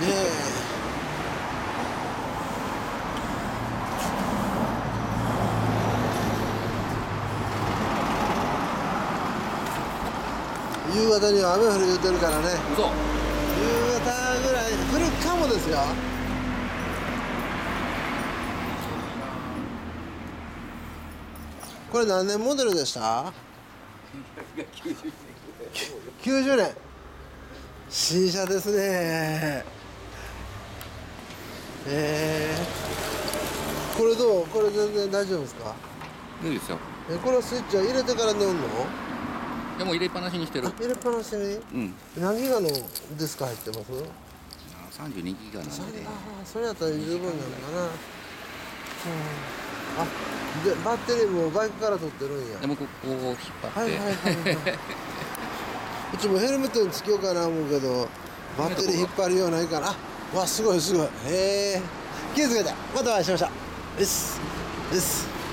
ねえ。夕方には雨降る言うてるからね。夕方ぐらい降るかもですよ。これ何年モデルでした？90年。新車ですね。えー、これどう？これ全然大丈夫ですか？いいですよ。えこのスイッチは入れてから乗るの？でも入れっぱなしにしてる。あ入れっぱなしに？うん。何ギガのディスク入ってます？32ギガなんで。ああそれやったら十分なのかな、うん、あでバッテリーもバイクから取ってるんや。でもここを引っ張って、はいはいはい、はい、うちもヘルメットにつけようかな思うけどバッテリー引っ張るようないかな。あわすごいすごい。へえ気をつけて。またお会いしましょう。です。です。